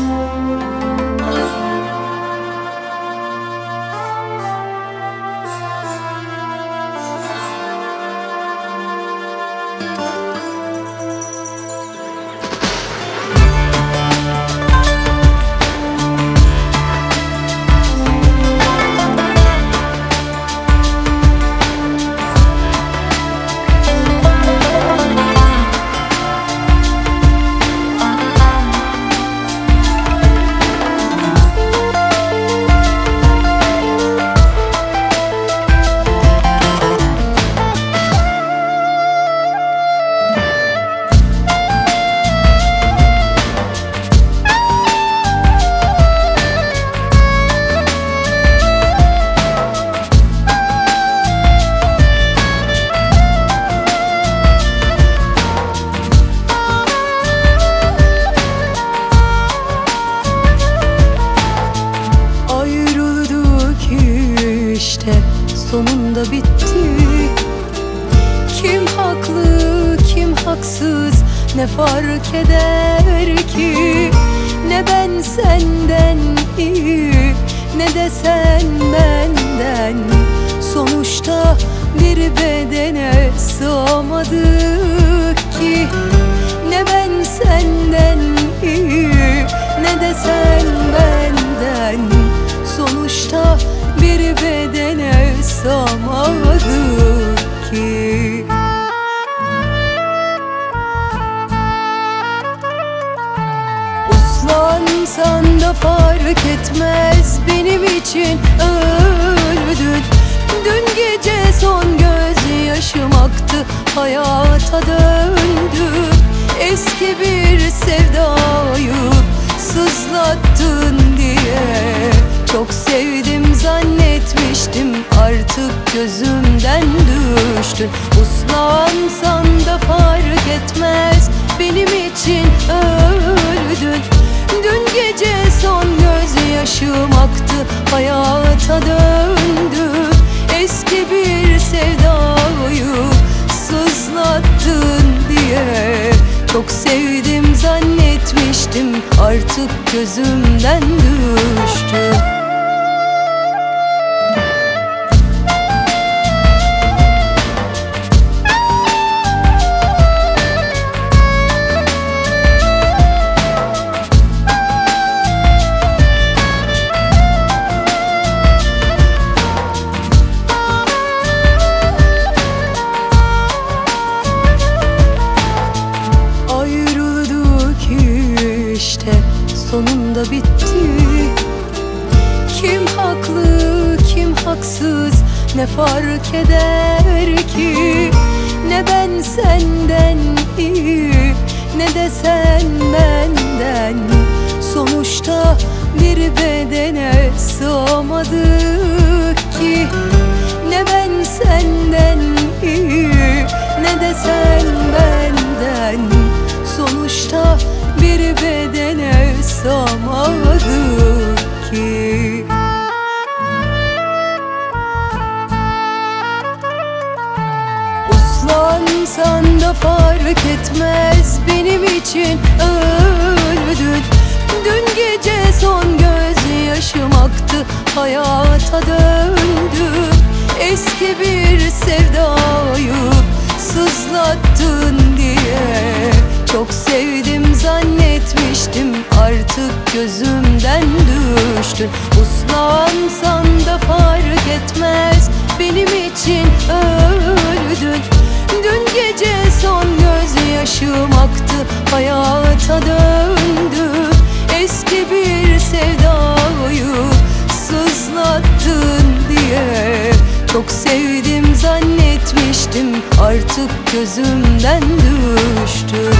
Deus. Sonunda bitti. Kim haklı kim haksız ne fark eder ki? Ne ben senden iyi ne de sen benden. Sonuçta bir bedene sığamadık ki. Ne ben senden iyi ne de sen benden Uslansan da fark etmez benim için öldün. Dün gece son gözyaşım aktı hayata döndü. Eski bir sevdayı sızlattın diye Çok sevdim zannetmiştim. Artık gözümden düştün. Uslansan hayata döndü. Eski bir sevdayı sızlattın diye. Çok sevdim zannetmiştim artık gözümden düştü sonunda bitti. Kim haklı kim haksız ne fark eder ki? Ne ben senden iyi ne de sen benden. Sonuçta bir bedene sığamadık ki. Ne ben senden Uslansan da fark etmez benim için. Öldün Dün gece son gözyaşım aktı hayata döndü. Eski bir sevdayı sızlattın diye Çok sevdim zannetmiştim. Artık gözümden düştün. Uslansan da fark etmez benim için. Öldün Dün gece son gözyaşım aktı Hayata döndü. Eski bir sevdayı Sızlattın diye Çok sevdim zannetmiştim Artık gözümden düştü.